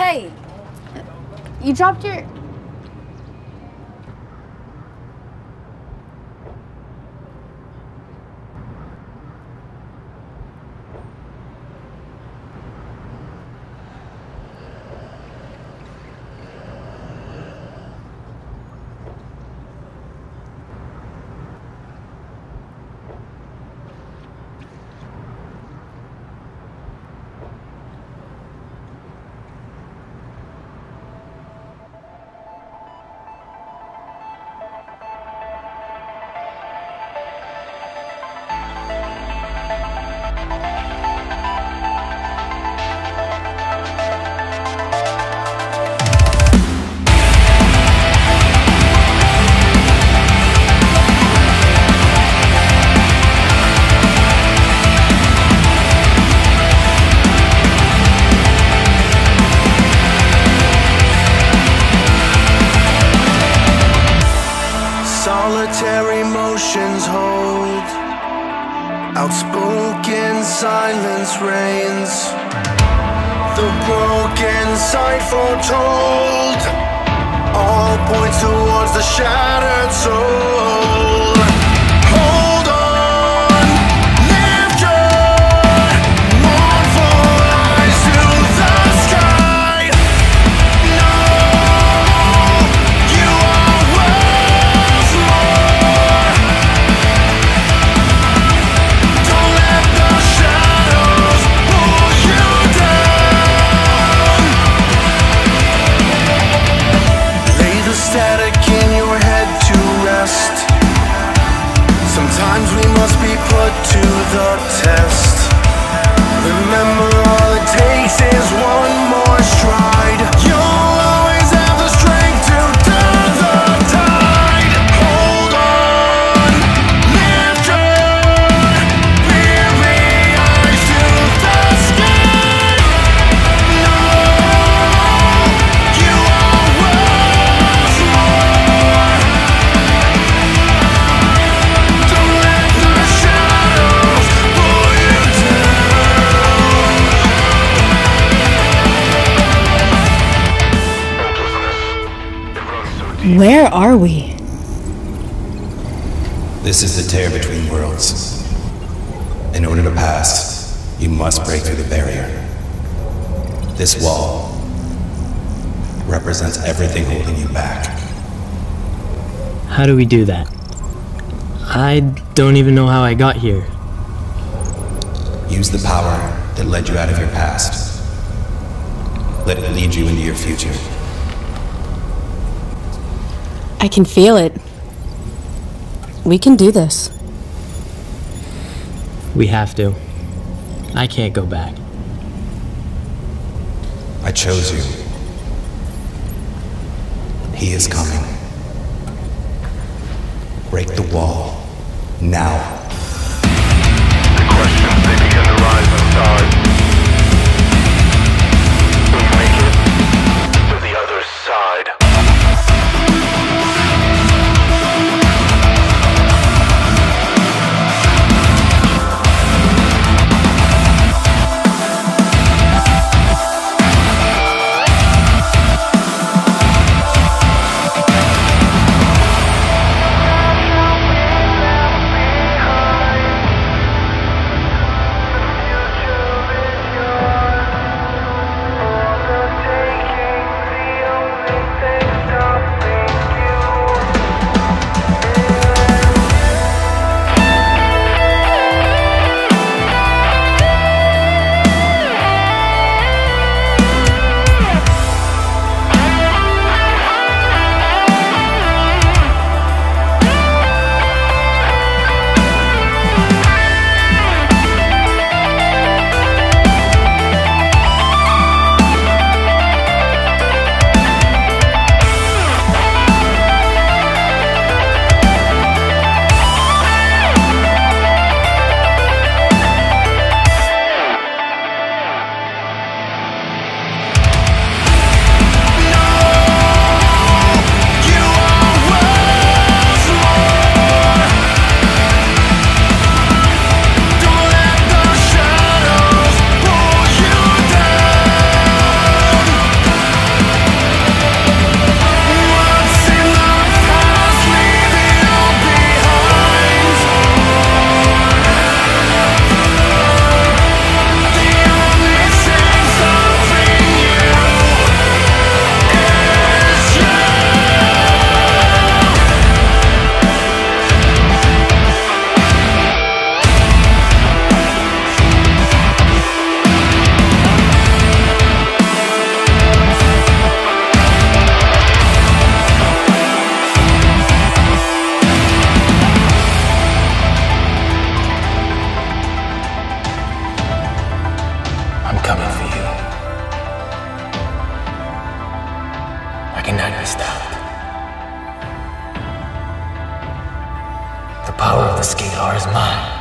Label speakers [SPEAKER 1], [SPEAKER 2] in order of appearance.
[SPEAKER 1] Hey, you dropped your.
[SPEAKER 2] Solitary motions hold. Outspoken silence reigns. The broken sight foretold. All points towards
[SPEAKER 3] Where are we?
[SPEAKER 4] This is the tear between worlds. In order to pass, you must break through the barrier. This wall represents everything holding you back.
[SPEAKER 5] How do we do that? I don't even know how I got here.
[SPEAKER 4] Use the power that led you out of your past. Let it lead you into your future.
[SPEAKER 3] I can feel it. We can do this.
[SPEAKER 5] We have to. I can't go back.
[SPEAKER 4] I chose you. He is coming. Break the wall. Now.
[SPEAKER 2] The questions they begin to rise inside.
[SPEAKER 5] Power of the is mine.